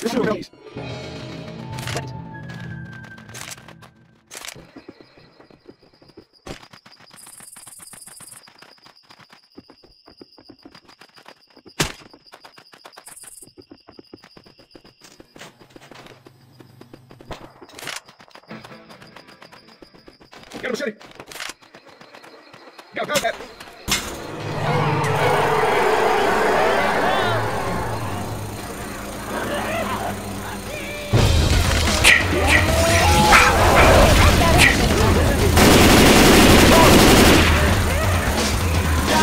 This will. Get a machete. Got a combat.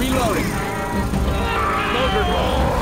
Reloading. Reloading!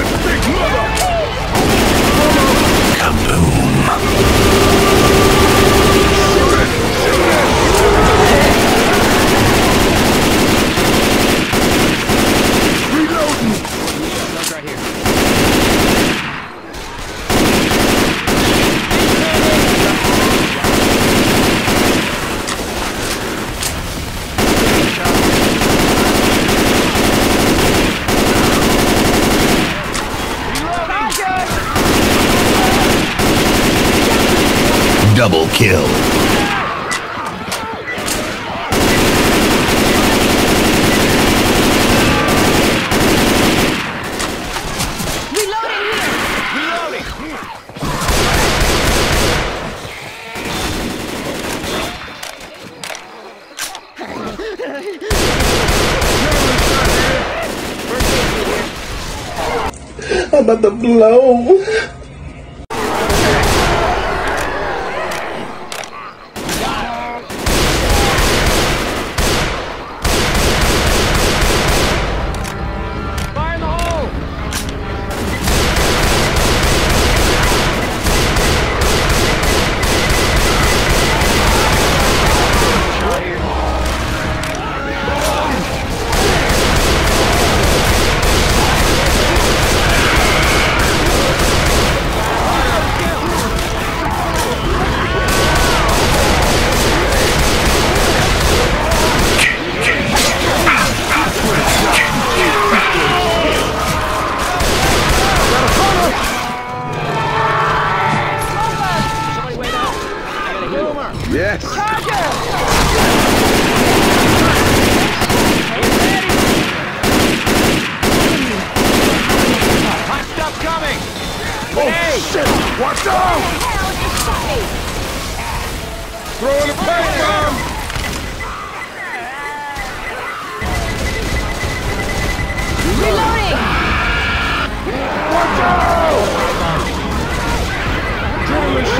Shoot that big mother! Reloading! Look right here. Double kill. I'm about to blow. Throwing a pipe bomb! Reloading! Watch out! Adrenaline